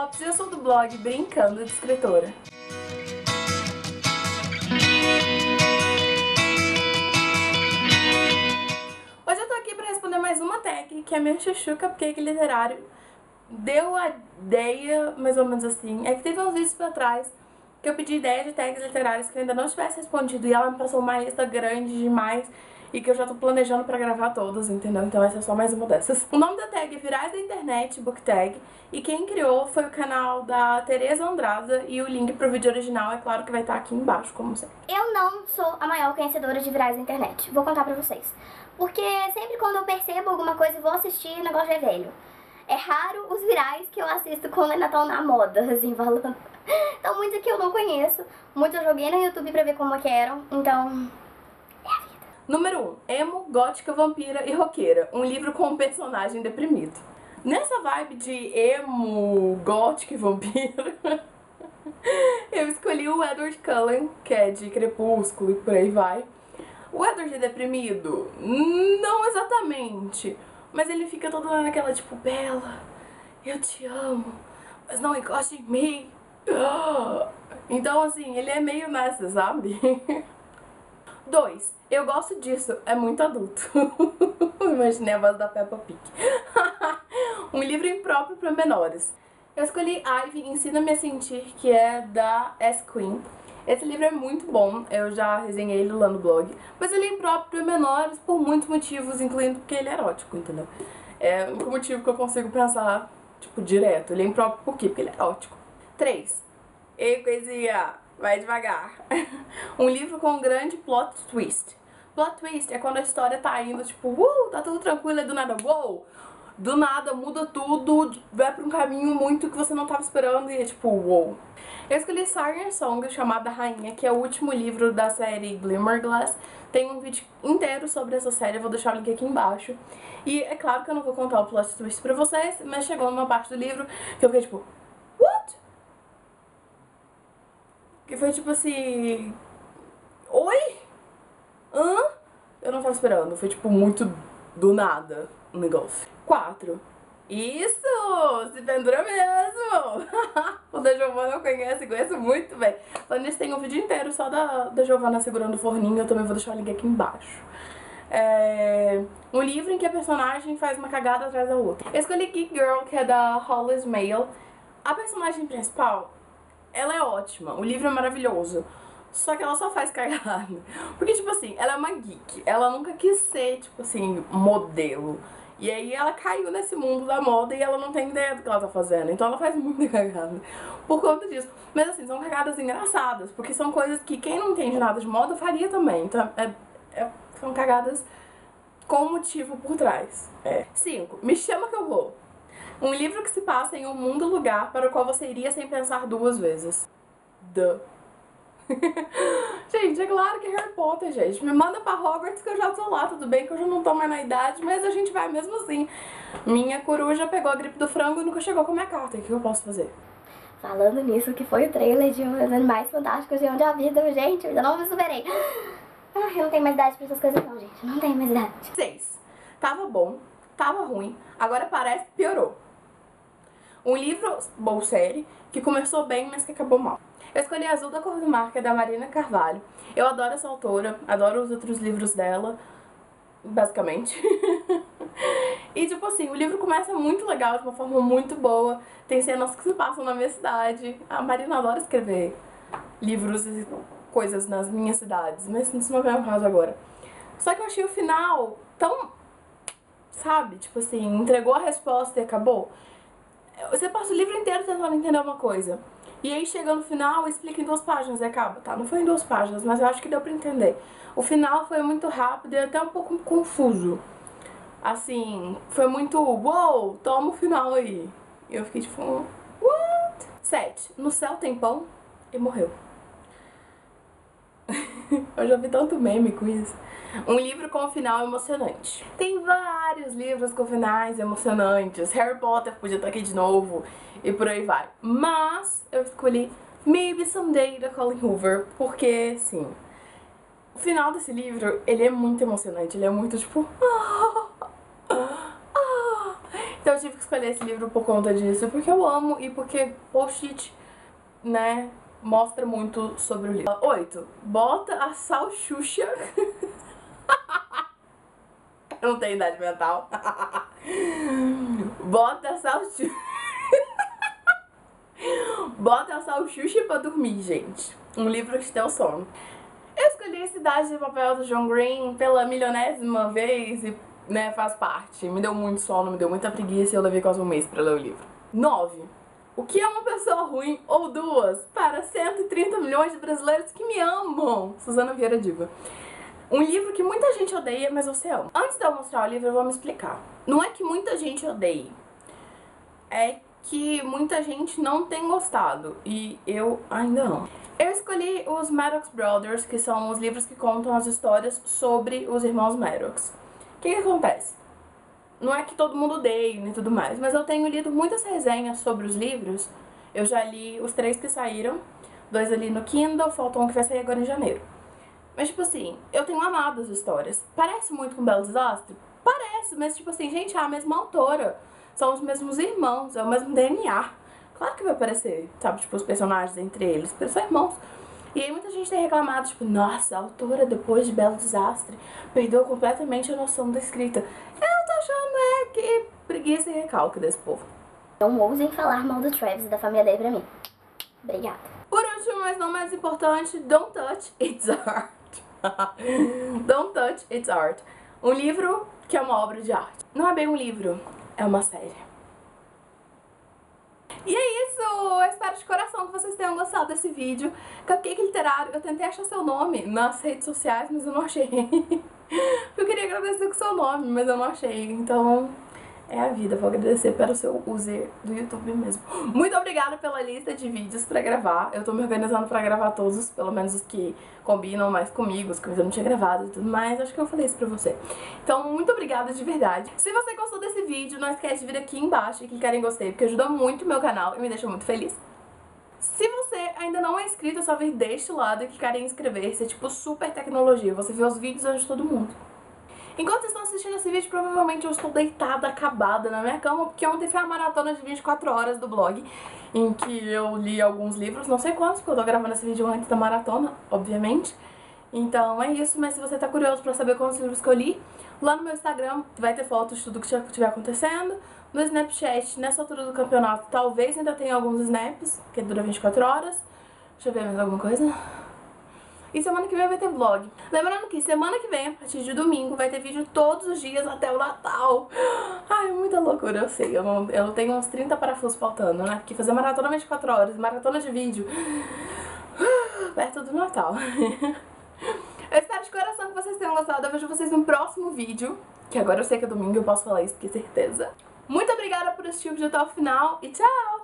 Lopes e eu sou do blog Brincando de Escritora. Hoje eu tô aqui pra responder mais uma tag, que é meu chuchu cupcake literário. Deu a ideia, mais ou menos assim, é que teve uns vídeos pra trás que eu pedi ideia de tags literárias que eu ainda não tivesse respondido e ela me passou uma lista grande demais e que eu já tô planejando pra gravar todas, entendeu? Então essa é só mais uma dessas. O nome da tag é Virais da Internet Book Tag e quem criou foi o canal da Tereza Andrada e o link pro vídeo original é claro que vai estar aqui embaixo, como sempre. Eu não sou a maior conhecedora de virais da internet, vou contar pra vocês. Porque sempre quando eu percebo alguma coisa vou assistir, o negócio é velho. É raro os virais que eu assisto quando ainda estão na moda, assim, falando. Muitos que eu não conheço, muitos eu joguei no YouTube pra ver como é que eram, então Número 1. Um, Emo, Gótica, Vampira e Roqueira. Um livro com um personagem deprimido. Nessa vibe de emo, gótica e vampiro, eu escolhi o Edward Cullen, que é de Crepúsculo e por aí vai. O Edward é deprimido? Não exatamente. Mas ele fica todo naquela tipo, Bela, eu te amo, mas não encoste em mim. Então, assim, ele é meio nessa, sabe? Dois, eu gosto disso, é muito adulto. Imaginei a voz da Peppa Pig. um livro impróprio para menores. Eu escolhi Ivy, Ensina-me a Sentir, que é da S. Queen. Esse livro é muito bom, eu já resenhei ele lá no blog, mas ele é impróprio para menores por muitos motivos, incluindo porque ele é erótico, entendeu? É o único motivo que eu consigo pensar, tipo, direto. Ele é impróprio por quê? Porque ele é erótico. 3. Ei, coisinha, vai devagar. um livro com um grande plot twist. Plot twist é quando a história tá indo, tipo, uh, tá tudo tranquilo, e do nada, uou! Do nada muda tudo, vai pra um caminho muito que você não tava esperando e é tipo, uou! Eu escolhi Siren Song, chamada Rainha, que é o último livro da série Glimmerglass. Tem um vídeo inteiro sobre essa série, vou deixar o link aqui embaixo. E é claro que eu não vou contar o plot twist pra vocês, mas chegou numa parte do livro que eu fiquei tipo, what? Que foi tipo assim, oi? Hã? Eu não tava esperando, foi tipo muito do nada o negócio. 4. Isso! Se pendura mesmo! o da Giovana eu conheço, conheço muito bem. Falando nisso, tem um vídeo inteiro só da, da Giovana segurando o forninho, eu também vou deixar o link aqui embaixo. É um livro em que a personagem faz uma cagada atrás da outra. Eu escolhi Geek Girl, que é da Hollis Mail. A personagem principal, ela é ótima, o livro é maravilhoso. Só que ela só faz cagada. Porque, tipo assim, ela é uma geek. Ela nunca quis ser, tipo assim, modelo. E aí ela caiu nesse mundo da moda e ela não tem ideia do que ela tá fazendo. Então ela faz muita cagada por conta disso. Mas assim, são cagadas engraçadas, porque são coisas que quem não entende nada de moda faria também. Então é, é, são cagadas com motivo por trás. É. Cinco, me chama que eu vou. Um livro que se passa em um mundo lugar para o qual você iria sem pensar duas vezes. Duh. gente, é claro que é Harry Potter, gente. Me manda pra Hogwarts que eu já tô lá, tudo bem que eu já não tô mais na idade, mas a gente vai mesmo assim. Minha coruja pegou a gripe do frango e nunca chegou com a minha carta. O que eu posso fazer? Falando nisso, que foi o trailer de Os Animais Fantásticos de Onde a Vida, gente, eu ainda não me superei. Ah, eu não tenho mais idade pra essas coisas não, gente. Não tenho mais idade. Seis. Tava bom, tava ruim, agora parece que piorou. Um livro, ou série, que começou bem, mas que acabou mal. Eu escolhi Azul da Cor do Mar, que é da Marina Carvalho. Eu adoro essa autora, adoro os outros livros dela, basicamente. e tipo assim, o livro começa muito legal, de uma forma muito boa. Tem cenas que se passam na minha cidade. A Marina adora escrever livros e coisas nas minhas cidades, mas isso não é o caso agora. Só que eu achei o final tão. Sabe? Tipo assim, entregou a resposta e acabou. Você passa o livro inteiro tentando entender uma coisa. E aí chega no final, explica em duas páginas e acaba. Tá, não foi em duas páginas, mas eu acho que deu pra entender. O final foi muito rápido e até um pouco confuso. Assim, foi muito, uou, wow, toma o final aí. E eu fiquei tipo, what? Sete, no céu tem pão e morreu. eu já vi tanto meme com isso. Um livro com um final emocionante. Tem vários livros com finais emocionantes. Harry Potter podia estar aqui de novo e por aí vai. Mas eu escolhi Maybe Someday da Colin Hoover, porque, sim, o final desse livro, ele é muito emocionante, ele é muito tipo... Então eu tive que escolher esse livro por conta disso, porque eu amo e porque post-it, né, mostra muito sobre o livro. 8. Bota a salchucha. eu não tenho idade mental. Bota a salchucha. Bota a salchucha pra dormir, gente. Um livro que te deu sono. Eu escolhi Cidade de Papel do John Green pela milionésima vez e né, faz parte. Me deu muito sono, me deu muita preguiça e eu levei quase um mês pra ler o livro. 9. O que é uma pessoa ruim ou duas para 130 milhões de brasileiros que me amam? Suzana Vieira Diva. Um livro que muita gente odeia, mas você ama. Antes de eu mostrar o livro, eu vou me explicar. Não é que muita gente odeie. É que muita gente não tem gostado. E eu ainda não. Eu escolhi os Maddox Brothers, que são os livros que contam as histórias sobre os irmãos Maddox. O que, que acontece? não é que todo mundo odeie e tudo mais, mas eu tenho lido muitas resenhas sobre os livros. Eu já li os três que saíram, dois ali no Kindle, faltam um que vai sair agora em janeiro. Mas, tipo assim, eu tenho amado as histórias. Parece muito com Belo Desastre? Parece, mas, tipo assim, gente, é a mesma autora. São os mesmos irmãos, é o mesmo DNA. Claro que vai aparecer, sabe, tipo, os personagens entre eles, porque eles são irmãos. E aí muita gente tem reclamado, tipo, nossa, a autora, depois de Belo Desastre, perdeu completamente a noção da escrita. Eu tô achando é que preguiça e recalque desse povo. Não ousem falar mal do Travis e da família dele pra mim. Obrigada. Por último, mas não menos importante, Don't Touch It's Art. Don't Touch It's Art. Um livro que é uma obra de arte. Não é bem um livro, é uma série. E é isso! Eu espero de coração que vocês tenham gostado desse vídeo. Cupcake Literário, eu tentei achar seu nome nas redes sociais, mas eu não achei. eu queria agradecer com seu nome, mas eu não achei. Então, é a vida. Vou agradecer pelo seu user do YouTube mesmo. Muito obrigada pela lista de vídeos pra gravar. Eu tô me organizando pra gravar todos, pelo menos os que combinam mais comigo, os que eu não tinha gravado e tudo mais. Acho que eu falei isso pra você. Então, muito obrigada de verdade. Se você gostou desse vídeo, não esquece de vir aqui embaixo e clicar em gostei, porque ajuda muito o meu canal e me deixa muito feliz. Se você ainda não é inscrito, é só vir deste lado e clicar em inscrever-se. É tipo super tecnologia. Você vê os vídeos antes de todo mundo. Enquanto vocês estão assistindo esse vídeo, provavelmente eu estou deitada, acabada na minha cama, porque ontem foi a maratona de 24 horas do blog, em que eu li alguns livros, não sei quantos, porque eu tô gravando esse vídeo antes da maratona, obviamente. Então é isso, mas se você tá curioso pra saber quantos livros que eu li, lá no meu Instagram vai ter fotos de tudo que estiver acontecendo. No Snapchat, nessa altura do campeonato, talvez ainda tenha alguns snaps, que dura 24 horas. Deixa eu ver mais alguma coisa. E semana que vem vai ter vlog. Lembrando que semana que vem, a partir de domingo, vai ter vídeo todos os dias até o Natal. Ai, muita loucura, eu sei. Eu, não, eu tenho uns 30 parafusos faltando, né? Porque fazer maratona 24 horas, maratona de vídeo, perto do Natal. Eu espero de coração que vocês tenham gostado. Eu vejo vocês no próximo vídeo. Que agora eu sei que é domingo, eu posso falar isso, porque certeza. Muito obrigada por assistir o vídeo até o final e tchau!